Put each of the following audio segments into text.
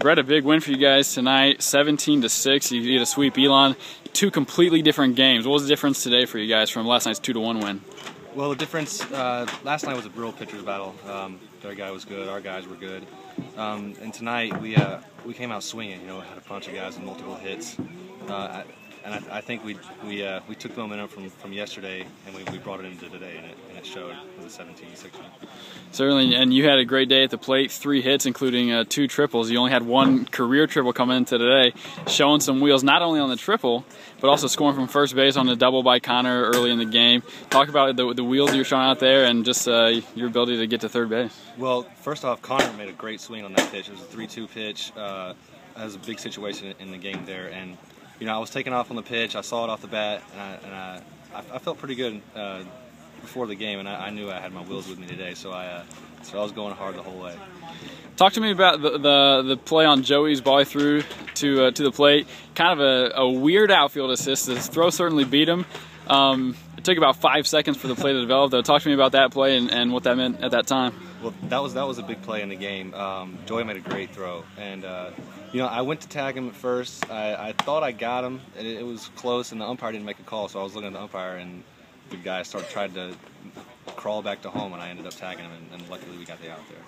Brett, a big win for you guys tonight, 17 to six. You get a sweep Elon. Two completely different games. What was the difference today for you guys from last night's two to one win? Well, the difference uh, last night was a real pitcher's battle. Um, their guy was good, our guys were good, um, and tonight we uh, we came out swinging. You know, had a bunch of guys with multiple hits. Uh, and I, I, think we we uh, we took the momentum from, from yesterday and we, we brought it into today and it, and it showed with a 17-6 Certainly, and you had a great day at the plate, three hits, including uh, two triples. You only had one career triple coming into today, showing some wheels not only on the triple, but also scoring from first base on a double by Connor early in the game. Talk about the, the wheels you're showing out there and just uh, your ability to get to third base. Well, first off, Connor made a great swing on that pitch. It was a 3-2 pitch. Uh, that was a big situation in the game there, and you know, I was taking off on the pitch. I saw it off the bat, and I, and I, I felt pretty good uh, before the game, and I, I, knew I had my wheels with me today, so I, uh, so I was going hard the whole way. Talk to me about the the, the play on Joey's ball through to uh, to the plate. Kind of a, a weird outfield assist. His throw certainly beat him. Um, it took about five seconds for the play to develop. Though, talk to me about that play and, and what that meant at that time. Well, that was that was a big play in the game. Um, Joey made a great throw, and uh, you know I went to tag him at first. I, I thought I got him, and it, it, was close, and the umpire didn't make a call, so I was looking at the umpire, and the guy started tried to crawl back to home, and I ended up tagging him, and, and luckily we got the out there.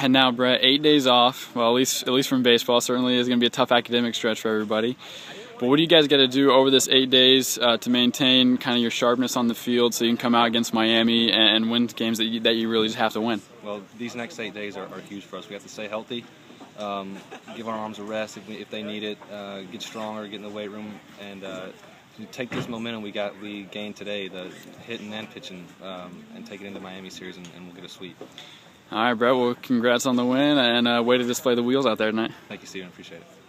And now, Brett, eight days off. Well, at least at least from baseball, certainly is going to be a tough academic stretch for everybody. But what do you guys got to do over this eight days uh, to maintain kind of your sharpness on the field so you can come out against Miami and, and win games that you, that you really just have to win? Well, these next eight days are, are huge for us. We have to stay healthy, um, give our arms a rest if, we, if they need it, uh, get stronger, get in the weight room, and uh, take this momentum we got we gained today, the hitting and pitching, um, and take it into Miami series, and, and, we'll get a sweep. All right, Brett. Well, congrats on the win, and uh, way to display the wheels out there tonight. Thank you, Steven. Appreciate it.